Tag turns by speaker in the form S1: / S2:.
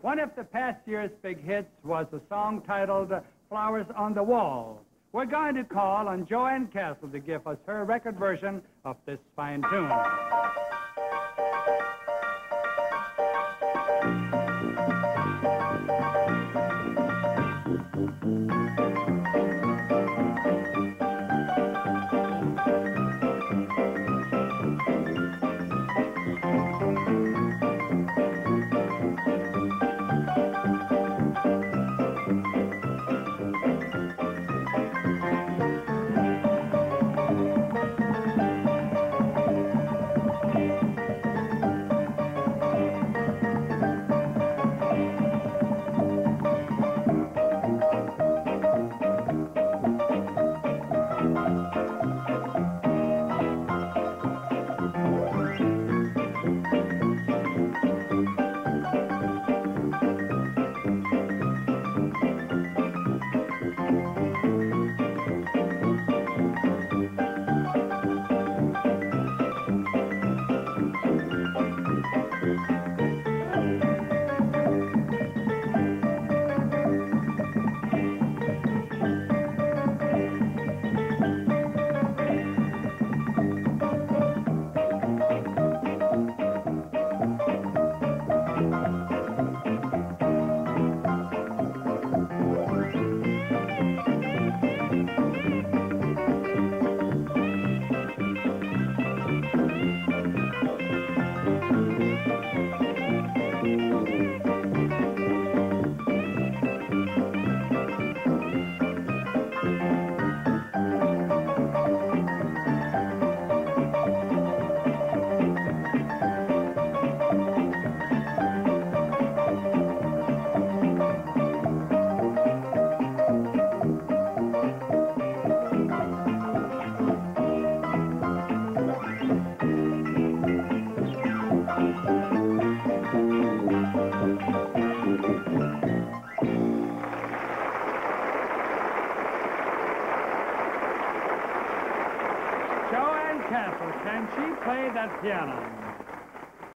S1: One of the past year's big hits was a song titled uh, Flowers on the Wall. We're going to call on Jo Ann Castle to give us her record version of this fine tune. Jo Ann Castle, can she play that piano?